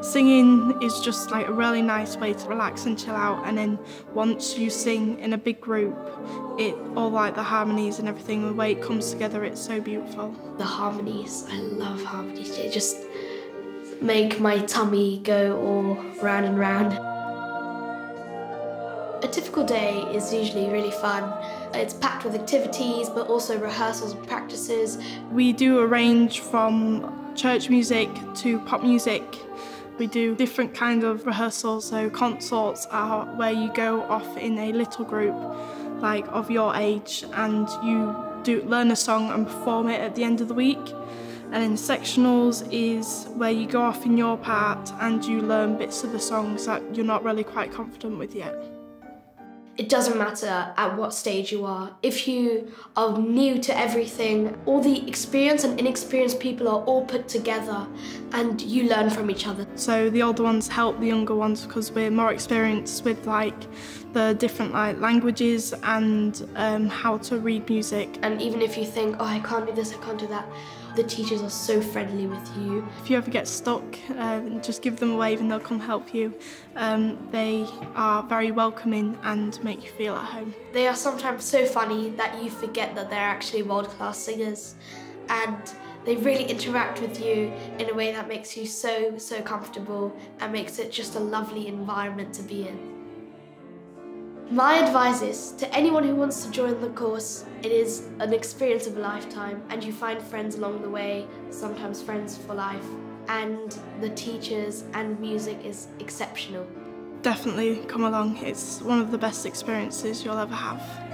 singing is just like a really nice way to relax and chill out and then once you sing in a big group it all like the harmonies and everything the way it comes together it's so beautiful. The harmonies i love harmonies. They just make my tummy go all round and round a typical day is usually really fun. It's packed with activities, but also rehearsals and practices. We do a range from church music to pop music. We do different kind of rehearsals, so concerts are where you go off in a little group, like of your age, and you do learn a song and perform it at the end of the week. And then sectionals is where you go off in your part and you learn bits of the songs that you're not really quite confident with yet it doesn't matter at what stage you are. If you are new to everything, all the experienced and inexperienced people are all put together and you learn from each other. So the older ones help the younger ones because we're more experienced with like the different like languages and um, how to read music. And even if you think, oh, I can't do this, I can't do that, the teachers are so friendly with you. If you ever get stuck, uh, just give them a wave and they'll come help you. Um, they are very welcoming and make you feel at home. They are sometimes so funny that you forget that they're actually world-class singers and they really interact with you in a way that makes you so, so comfortable and makes it just a lovely environment to be in. My advice is to anyone who wants to join the course, it is an experience of a lifetime and you find friends along the way, sometimes friends for life, and the teachers and music is exceptional. Definitely come along, it's one of the best experiences you'll ever have.